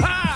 Ha!